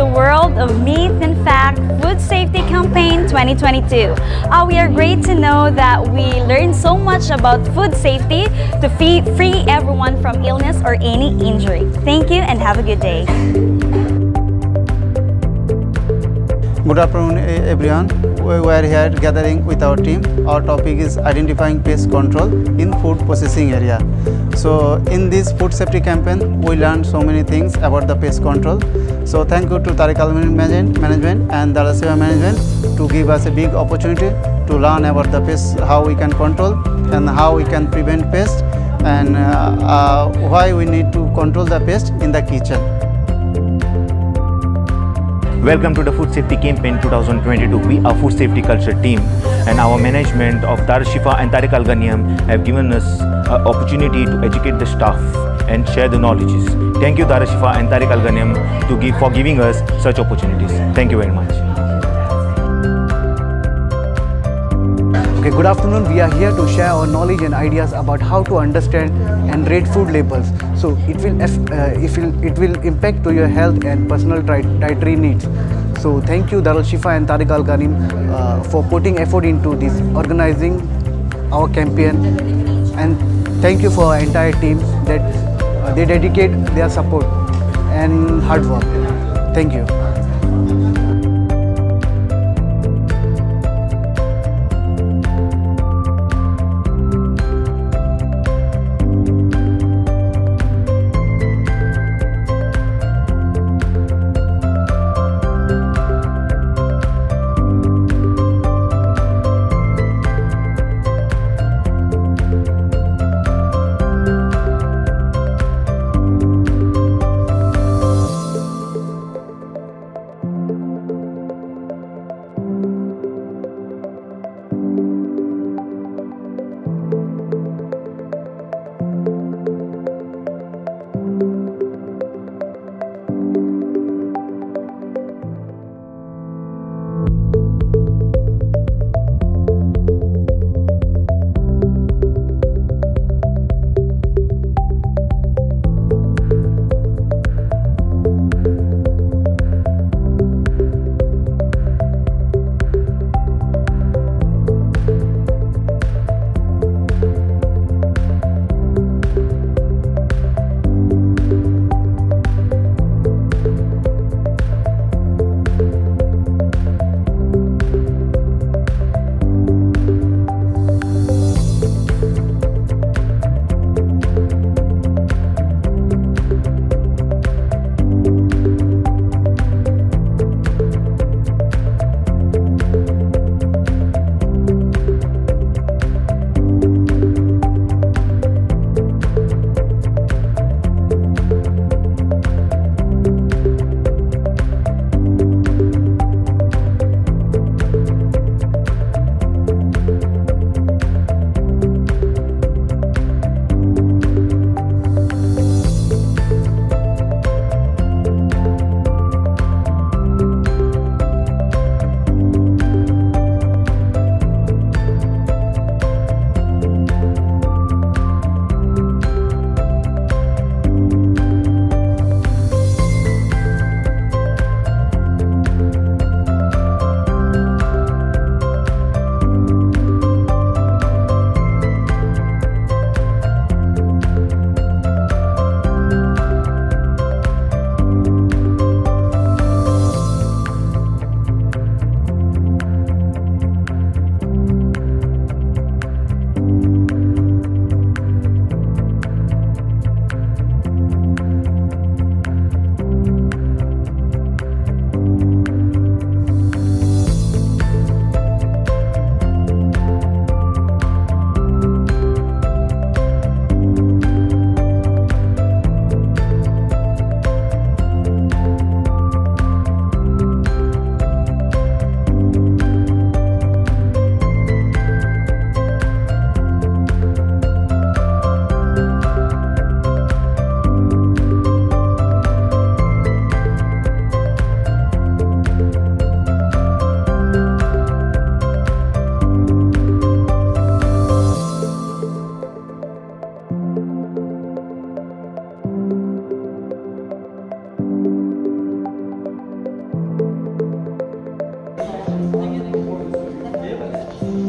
The world of Meat and Fact Food Safety Campaign 2022. Uh, we are great to know that we learned so much about food safety to free everyone from illness or any injury. Thank you and have a good day. Good afternoon, everyone. We we are here gathering with our team. Our topic is identifying pest control in food processing area. So, in this food safety campaign, we learned so many things about the pest control. So, thank you to Tariq Alghanim Management and Dar Al Shifa Management to give us a big opportunity to learn about the pest, how we can control and how we can prevent pest and uh, uh, why we need to control the pest in the kitchen. Welcome to the Food Safety Campaign 2022. We are Food Safety Culture team and our management of Dar Shifa and Tariq Al Ghanim have given us an opportunity to educate the staff and share the knowledges. Thank you Dar Shifa and Tariq Al Ghanim to give, for giving us such opportunities. Thank you very much. Okay, good afternoon. We are here to share our knowledge and ideas about how to understand and rate food labels. So it will uh, it will it will impact to your health and personal dietary needs. So thank you Darul Shifa and Tariq Al Ghanim uh, for putting effort into this organizing our campaign and thank you for our entire team that uh, they dedicate their support and hard work. Thank you.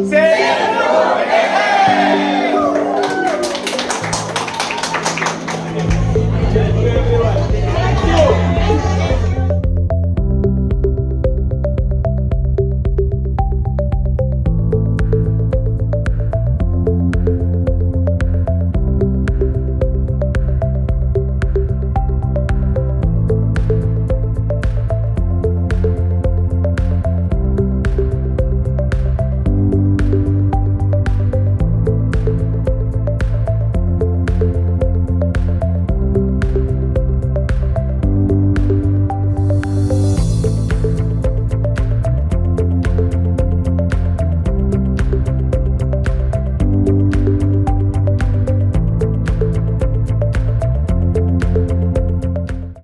¡Sí!